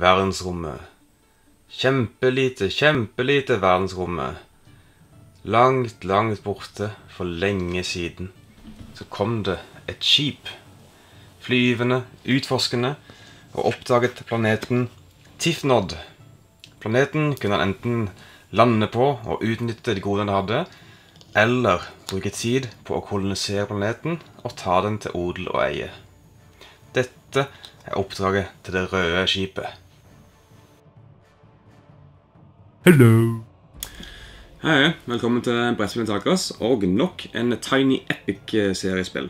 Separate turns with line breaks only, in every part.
verdensrommet. Kjempelite, kjempelite verdensrommet. Langt, langt borte, for lenge siden, så kom det et skip. Flyvende, utforskende, og oppdaget planeten Tifnod. Planeten kunne han enten lande på og utnytte de godene det hadde, eller bruke tid på å kolonisere planeten og ta den til odel og eie. Dette er oppdraget til det røde skipet.
Hello.
Hei, velkommen til Brettspillet Takas og nok en Tiny Epic-seriespill.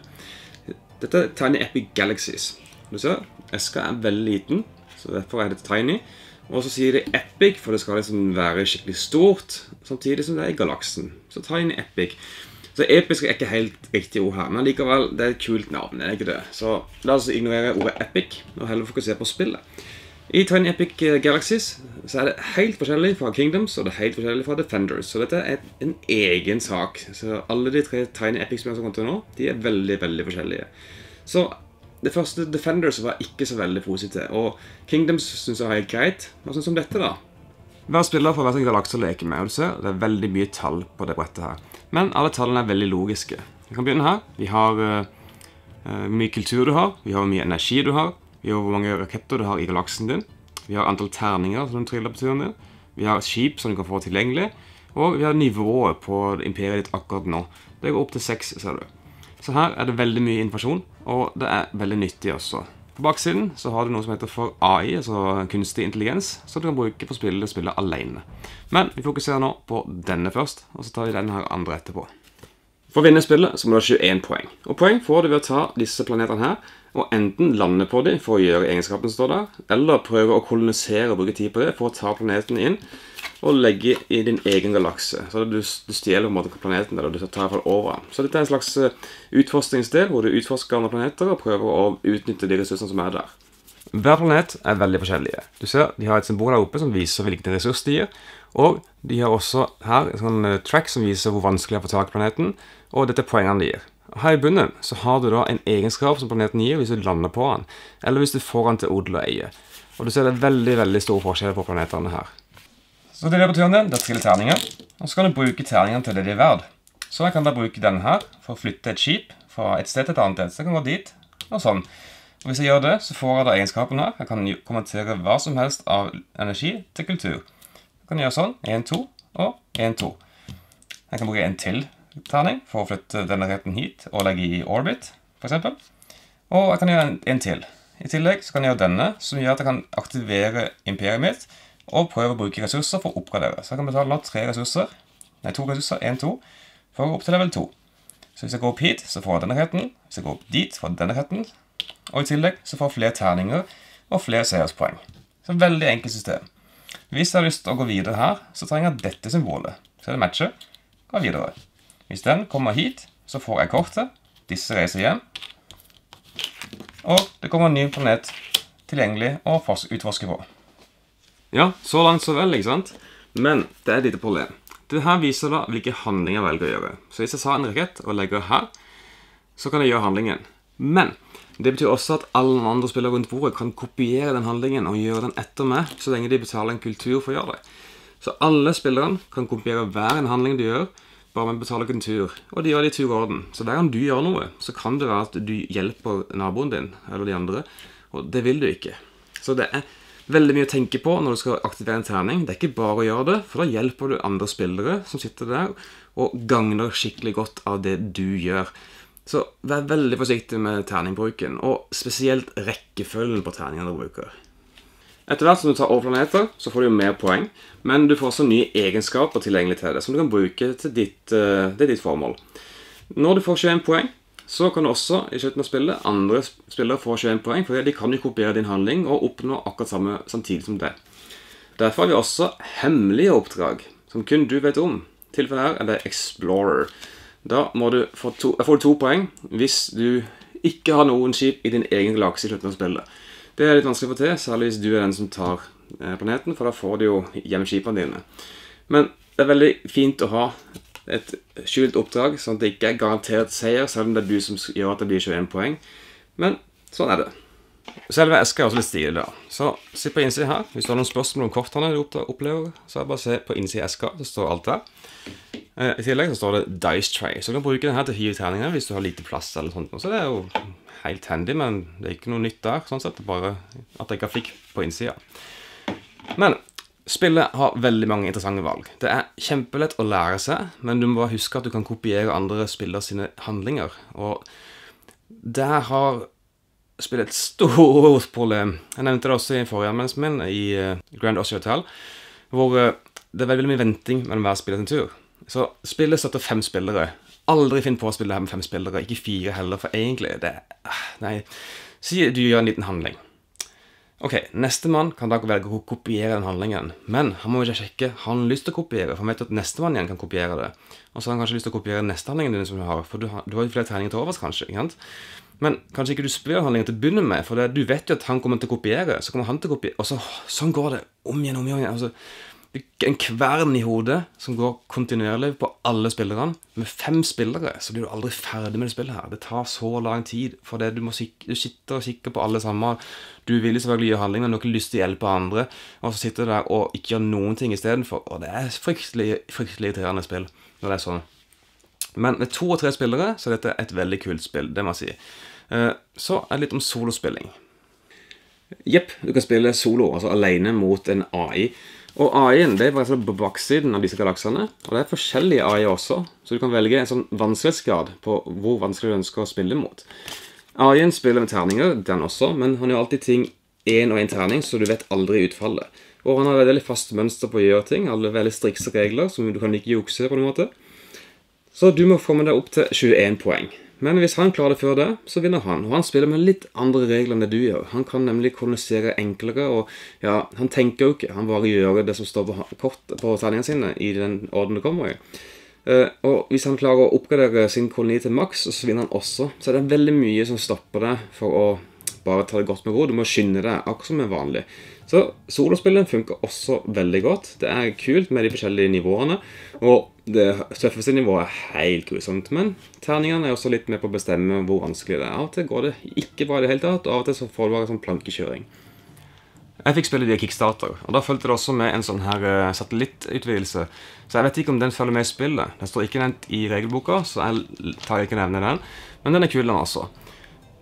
Dette er Tiny Epic Galaxies. Du ser, eska er veldig liten, så derfor er det Tiny. Og så sier de Epic, for det skal liksom være skikkelig stort, samtidig som det er i galaksen. Så Tiny Epic. Så episk er ikke helt riktig ord her, men likevel, det er et kult navn. er det ikke det? Så la oss ignorere ordet epic, og heller fokusere på spillet. I Tiny Epic Galaxies så er det helt forskjellig fra Kingdoms og det er helt forskjellig fra Defenders. Så dette er en egen sak. Så alle de tre Tiny Epic-spillene som kommer til nå, de er veldig veldig forskjellige. Så det første Defenders var ikke så veldig positivt. Og Kingdoms syns jeg var helt greit. Hva syns du om dette, da? Hver spiller får hver sin galakse å leke med. og du ser, Det er veldig mye tall på det brettet her. Men alle tallene er veldig logiske. Vi kan begynne her. Vi har uh, mye kultur du har. Vi har mye energi du har. Vi hvor mange raketter du har i galaksen din. Vi har antall terninger som du triller på turen din. Vi har skip som du kan få tilgjengelig. Og vi har nivået på imperiet ditt akkurat nå. Det går opp til seks, ser du. Så her er det veldig mye informasjon, og det er veldig nyttig også. På baksiden så har du noe som heter for AI, altså kunstig intelligens, som du kan bruke for å spille spiller alene. Men vi fokuserer nå på denne først, og så tar vi den her andre etterpå. For å vinne spillet så må du ha 21 poeng. Og poeng får du ved å ta disse planetene her og enten lande på dem for å gjøre egenskapen som står der, eller prøve å kolonisere og bruke tid på det for å ta planeten inn og legge i din egen galakse. Så du, du stjeler på en måte planeten eller du tar i hvert fall over den. Så dette er en slags eh, utforskningsdel hvor du utforsker andre planeter og prøver å utnytte de ressursene som er der. Hver planet er veldig forskjellige. Du ser, De har et symbol der oppe som viser hvilken ressurs de gir. Og de har også her en sånn eh, track som viser hvor vanskelig det er å få tak i planeten. Og dette er poengene de gir. Her i bunnen så har du da en egenskap som planeten gir hvis du lander på den, eller hvis du får den til odel og eie. Og du ser det er veldig veldig stor forskjell på planetene her. Så det er på turen din, det er triller terninger, og så kan du bruke terningene til det de er verd. Så jeg kan da bruke denne her for å flytte et skip fra et sted til et annet sted. Så jeg kan gå dit, og sånn. Og Hvis jeg gjør det, så får jeg da egenskapen her. Jeg kan kommentere hva som helst av energi til kultur. Jeg kan gjøre sånn. 1, 2 og 1, 2. Jeg kan bruke en til terning for å flytte denne retten hit og legge i orbit, f.eks. Og jeg kan gjøre en, til. I tillegg så kan jeg gjøre denne, som gjør at jeg kan aktivere imperiet mitt og prøve å bruke ressurser for å oppgradere. Så jeg kan betale nå tre ressurser, nei, to ressurser, én, to, for å gå opp til level 2. Så hvis jeg går opp hit, så får jeg denne retten. Hvis jeg går opp dit, får jeg denne retten. Og i tillegg så får jeg flere terninger og flere seierspoeng. Så et veldig enkelt system. Hvis jeg har lyst til å gå videre her, så trenger jeg dette symbolet. Så er det matche. Gå videre. Hvis den kommer hit, så får jeg kortet. Disse reiser hjem. Og det kommer en ny planet tilgjengelig å utforske på. Ja, så langt så vel, ikke sant? Men det er et lite problem. Det her viser da hvilke handlinger jeg velger å gjøre. Så hvis jeg sa en rakett og legger her, så kan jeg gjøre handlingen. Men det betyr også at alle andre spillere rundt bordet kan kopiere den handlingen og gjøre den etter meg, så lenge de betaler en kultur for å gjøre det. Så alle spillerne kan kopiere hver en handling de gjør, bare med å betale en tur. Og de gjør det i tur og orden. Så hver gang du gjør noe, så kan det være at du hjelper naboen din eller de andre. Og det vil du ikke. Så det er veldig mye å tenke på når du skal aktivere en terning. Det er ikke bare å gjøre det, for da hjelper du andre spillere som sitter der og gagner skikkelig godt av det du gjør. Så vær veldig forsiktig med terningbruken, og spesielt rekkefølgen på terningene du bruker. Etter hvert som du tar over planeter, så får du jo mer poeng, men du får også nye egenskaper tilgjengelig til det, som du kan bruke til ditt, uh, til ditt formål. Når du får 21 poeng, så kan du også i slutten av spillet andre spillere få 21 poeng, for de kan jo kopiere din handling og oppnå akkurat samme samtidig som det. Derfor har vi også hemmelige oppdrag, som kun du vet om. Tilfellet her er det Explorer. Da du to, får du to poeng hvis du ikke har noen skip i din egen galakse i slutten av spillet. Det er litt vanskelig å få til, særlig hvis du er den som tar eh, planeten, for da får du jo hjem skipene dine. Men det er veldig fint å ha et skjult oppdrag, sånn at det ikke er garantert seier, selv om det er du som gjør at det blir 21 poeng. Men sånn er det. Selve eska er også litt stilig. da. Så sitt på innsiden her. Hvis du har noen spørsmål om kortene du opplever, så er det bare å se på innsiden av eska. Så står alt der. Eh, I tillegg så står det Dice Tray. Så du kan bruke den her til å hive terninger hvis du har lite plass. eller sånt. Så det er jo helt handy, men det er ikke noe nytt der. sånn sett. Bare at jeg har fikk på innsida. Men spillet har veldig mange interessante valg. Det er kjempelett å lære seg, men du må bare huske at du kan kopiere andre spillere sine handlinger. Og der har spillet et stort problem. Jeg nevnte det også i forrige anmeldelsen min, i eh, Grand Ossie Hotel, hvor eh, det er veldig mye venting mellom hver spiller sin tur. Så spillet støtter fem spillere. Aldri finn på å spille det her med fem spillere, ikke fire heller, for egentlig det ah, Nei. Si du gjør en liten handling. Ok, Nestemann kan da velge å kopiere den handlingen, men han må jo ikke sjekke har han lyst til å kopiere, for han vet at nestemann igjen kan kopiere det. Og så har han kanskje lyst til å kopiere neste handlingen din som du har, for du har, har jo flere treninger til overs, kanskje. ikke sant? Men kanskje ikke du spiller handlingen til å begynne med, for det, du vet jo at han kommer til å kopiere. Så kommer han til å kopiere, og så, sånn går det om igjen om igjen. Altså, en kvern i hodet som går kontinuerlig på alle spillerne. Med fem spillere så blir du aldri ferdig med det spillet her. Det tar så lang tid, fordi du, må du sitter og kikker på alle sammen. Du vil selvfølgelig gjøre handling, men du har ikke lyst til å hjelpe andre. Og så sitter du der og ikke gjør noen ting istedenfor. Og det er fryktelig, fryktelig irriterende spill når det er sånn. Men med to og tre spillere så er dette et veldig kult spill, det må jeg si. Eh, Så er det litt om solospilling. Jepp, du kan spille solo, altså alene mot en AI. Og AI-en det er sånn på baksiden av disse galaksene. Og det er forskjellige AI også, så du kan velge en sånn vanskelighetsgrad på hvor vanskelig du ønsker å spille mot. AI-en spiller med terninger, den også, men han gjør alltid ting én og én terning, så du vet aldri utfallet. Og han har et veldig fast mønster på å gjøre ting, alle veldig strikse regler, som du kan ikke jukse på noen måte. Så du må få med deg opp til 21 poeng. Men hvis han klarer det før det, så vinner han. Og han spiller med litt andre regler enn det du gjør. Han kan nemlig kolonisere enklere, og ja, han tenker jo ikke. Han bare gjør det som står på kort på terningene sine, i den orden det kommer i. Uh, og hvis han klarer å oppgradere sin koloni til maks, så vinner han også. Så det er veldig mye som stopper deg for å bare ta det godt med ro. Du må skynde deg, akkurat som er vanlig. Så solospillet funker også veldig godt. Det er kult med de forskjellige nivåene. Og det tøffeste nivået er helt grusomt. Men terningene er også litt med på å bestemme hvor vanskelig det er. Av og til går det ikke bra i det hele tatt, og av og til så får du bare sånn plankekjøring. Jeg fikk spille via Kickstarter, og da fulgte det også med en sånn her eh, satellittutvidelse. Så jeg vet ikke om den følger med i spillet. Den står ikke nevnt i regelboka, så jeg tar ikke nevne den. Men den er kul, den også.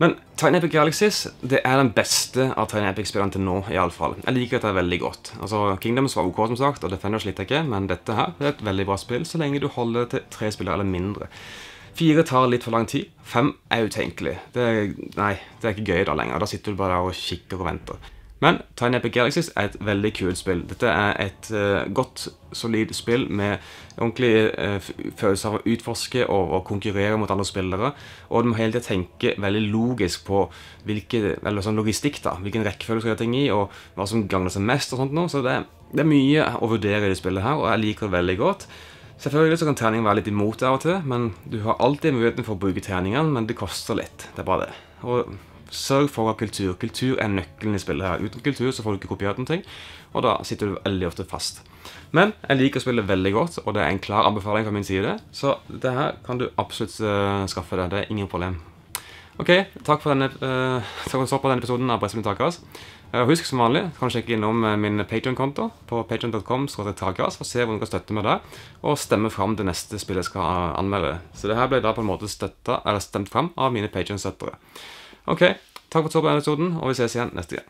Men Tiny Epic Galaxies det er den beste av Tiny Epic-spillene til nå. i alle fall. Jeg liker dette veldig godt. Altså, Kingdoms var OK, som sagt, og Defenders litt ikke, men dette her er et veldig bra spill så lenge du holder til tre spillere eller mindre. Fire tar litt for lang tid. Fem er utenkelig. Det er, nei, det er ikke gøy da lenger. Da sitter du bare der og kikker og venter. Men Tiny Epic Galaxies er et veldig kult spill. Dette er et uh, godt, solid spill med ordentlig uh, følelse av å utforske og, og konkurrere mot andre spillere. Og du må hele tiden tenke veldig logisk på hvilke, eller sånn logistikk da, hvilken rekkefølge du skal gjøre ting i, og hva som gagner seg mest. og sånt nå. Så det, det er mye å vurdere i det spillet her, og jeg liker det veldig godt. Selvfølgelig så kan terningen være litt imot deg av og til, men du har alltid muligheten for å bruke terningen, men det koster litt. Det er bare det. Og sørg for å ha kultur. Kultur er nøkkelen i spillet her. Uten kultur så får du ikke kopiert ting, og da sitter du veldig ofte fast. Men jeg liker å spille veldig godt, og det er en klar anbefaling fra min side, så det her kan du absolutt eh, skaffe deg. Det er ingen problem. Ok, takk for denne, uh, takk for denne episoden av Bresselig Takras. Uh, husk som vanlig kan du sjekke innom min Patreon-konto på patreon.com takas og se hvordan du kan støtte meg der, og stemme fram det neste spillet jeg skal anmelde. Så det her ble da på en måte støtta, eller stemt fram av mine Patreon-støttere. Ok, takk for at du så på denne episoden, og vi ses igjen neste gang.